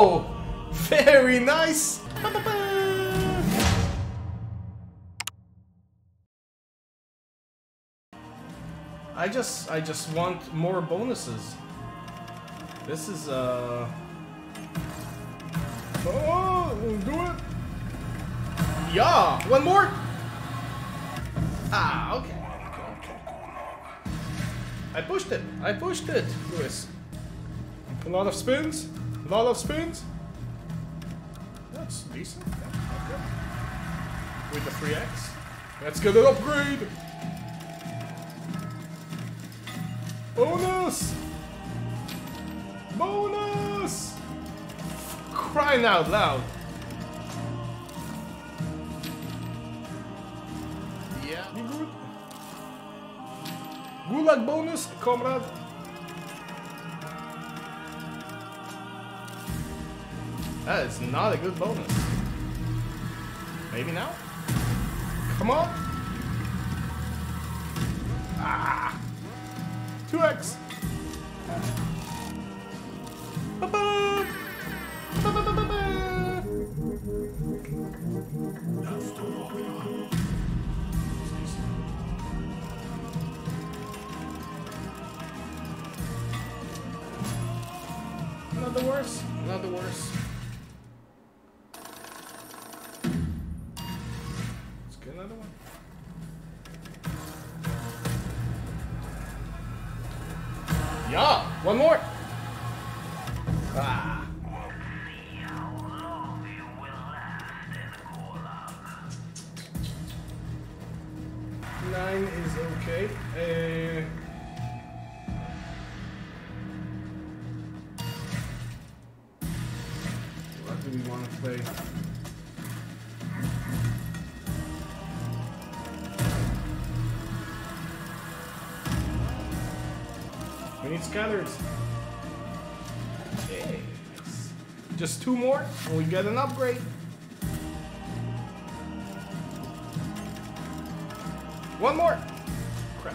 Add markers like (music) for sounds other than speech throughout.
Oh, very nice. I just, I just want more bonuses. This is, uh... Oh, do it! Yeah! One more! Ah, okay. I pushed it. I pushed it, Lewis. A lot of spins. A lot of spins. That's decent. Okay. With the 3x. Let's get an upgrade! Bonus! Bonus! Crying out loud. Yeah. You good? Gulag bonus, comrade. That is not a good bonus. Maybe now? Come on! Ah! 2x! Ba-ba! Ba-ba-ba-ba-ba! Not the worst. Not the worst. Nine is okay. Uh, what do we want to play? We need scatters. Just two more, and we get an upgrade. One more. Crap.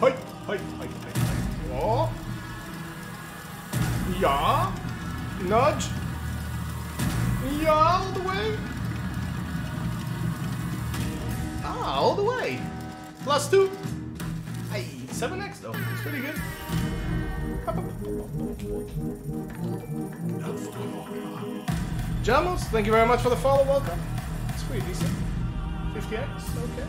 Hi, hi, hi, hi. Oh. Yeah. Nudge. Yeah, all the way. Ah, all the way. Plus two. Hey, 7x though. It's pretty good. Jamos, thank you very much for the follow. Welcome. It's pretty decent. 50x, okay.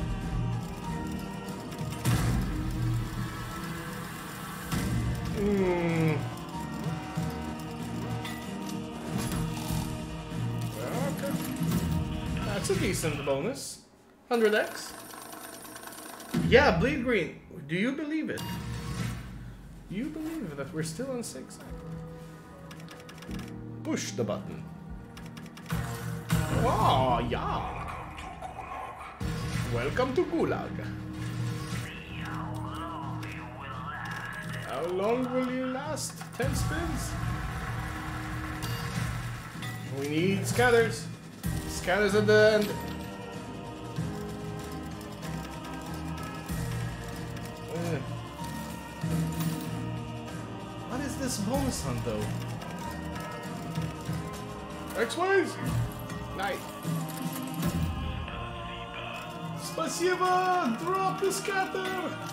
Hmm. Okay. That's a decent bonus. 100x. Yeah, bleed green. Do you believe it? Do you believe that we're still on six? Push the button. Oh, yeah. Welcome to Gulag. How long will you last? Ten spins? We need scatters. Scatters at the end. Ugh. What is this bonus on though? X-Ways! Night. Спасибо! Drop the scatter!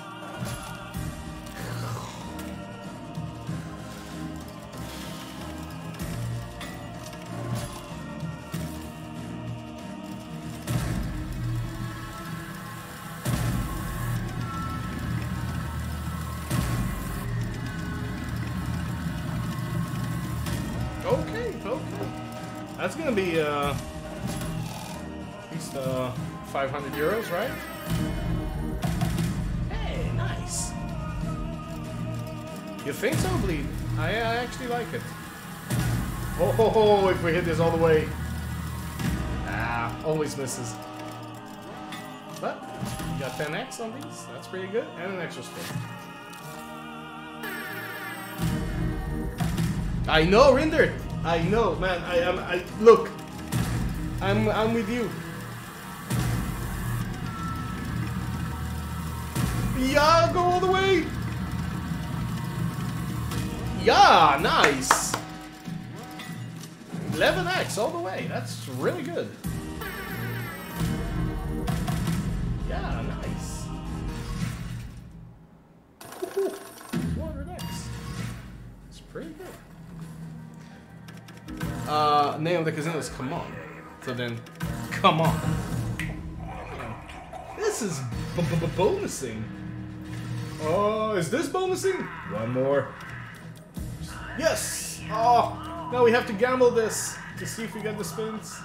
Okay, okay. That's gonna be uh, at least uh, 500 euros, right? Hey, nice. You think so, Bleed? I, I actually like it. Oh, ho, ho, if we hit this all the way. Ah, always misses. But, you got 10x on these. That's pretty good. And an extra spin. I know, Rinder. I know, man. I am. I look. I'm. I'm with you. Yeah, go all the way. Yeah, nice. 11x all the way. That's really good. Yeah, nice. 200x. It's pretty good. Uh, name of the casino is Come On. So then, come on. This is b -b -b bonusing. Oh, is this bonusing? One more. Yes! Oh, now we have to gamble this to see if we get the spins.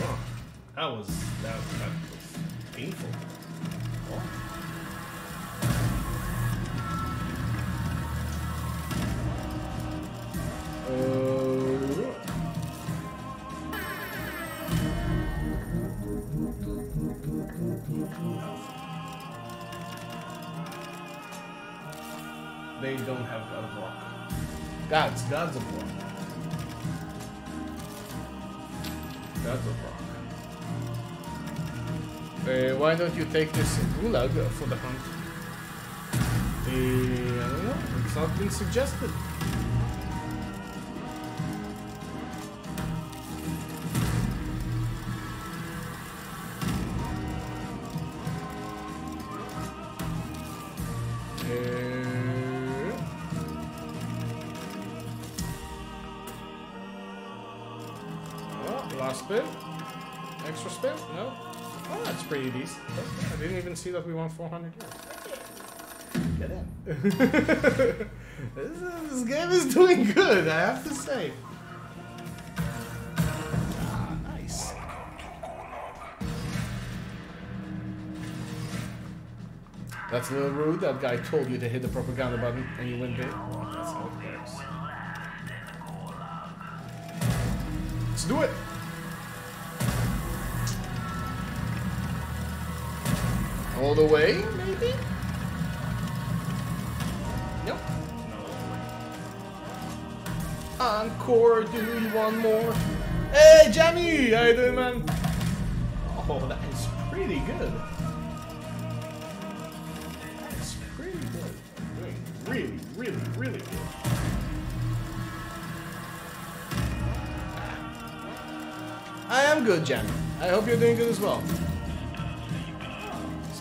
Oh, that was that, that was painful. Oh. They don't have God of Rock. Gods, Gods of Rock. Gods of Rock. Uh, why don't you take this gulag for the hunt? Uh, I don't know. It's not been suggested. Extra spin? No? Oh, that's pretty decent. I didn't even see that we won 400 euros. Get in. (laughs) this, this game is doing good, I have to say. Ah, nice. That's a little rude. That guy told you to hit the propaganda button and you went big. That's how it works. Let's do it. All the way, maybe? Nope. Encore, do you want more? Hey, Jamie! How you doing, man? Oh, that is pretty good. That's pretty good. Doing really, really, really good. I am good, Jamie. I hope you're doing good as well.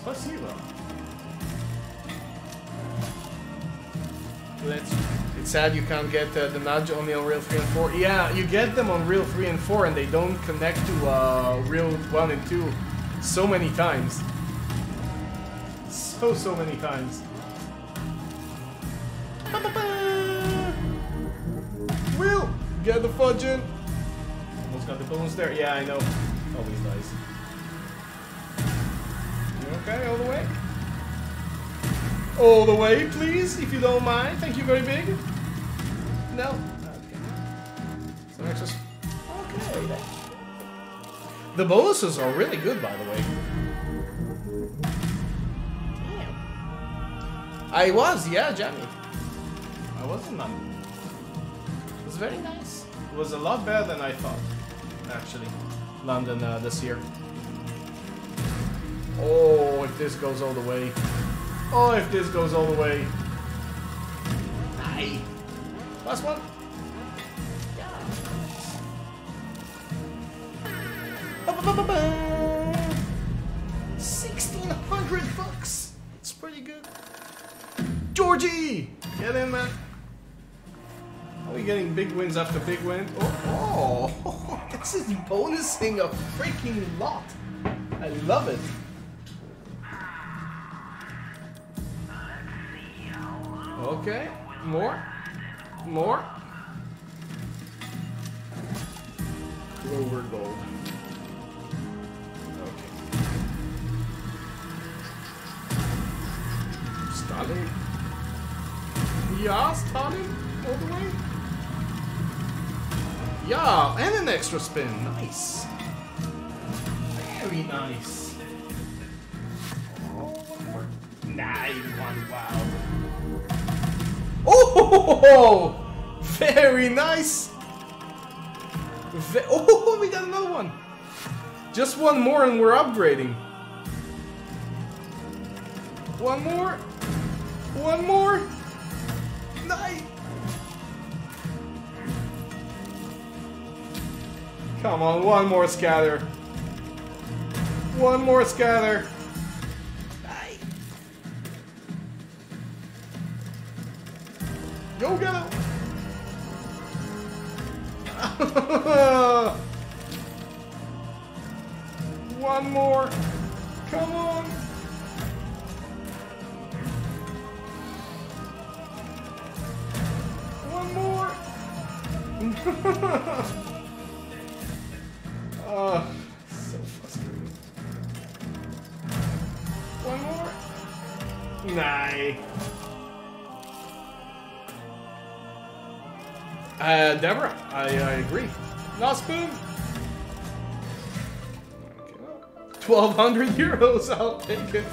Spasibo. Let's. It's sad you can't get uh, the nudge only on Reel 3 and 4. Yeah, you get them on Reel 3 and 4 and they don't connect to uh, Reel 1 and 2 so many times. So, so many times. (laughs) Real! Get the fudge in! Almost got the bonus there. Yeah, I know. Always nice. Okay, all the way? All the way, please, if you don't mind. Thank you very big. No? Okay. So. Okay. The boluses are really good, by the way. Damn. I was, yeah, Jamie. I was in London. It was very nice. It was a lot better than I thought, actually. London uh, this year. Oh, if this goes all the way. Oh, if this goes all the way. Aye. Last one. Sixteen hundred bucks. It's pretty good. Georgie, get in, man. Are we getting big wins after big win? Oh, oh, (laughs) this is bonusing a freaking lot. I love it. Okay, more, more. Clover gold. Okay. Stalin. Yeah, Stalin, all the way. Yeah, and an extra spin. Nice. Very nice. Oh, one more. Nine, one, wow. Oh, very nice. Oh, (laughs) we got another one. Just one more and we're upgrading. One more. One more. Nice. Come on, one more scatter. One more scatter. Go get him. (laughs) one more. Come on. One more. oh, (laughs) so frustrating. One more. Nah. Uh, Deborah, I, I agree. Not spoon. 1200 euros, I'll take it.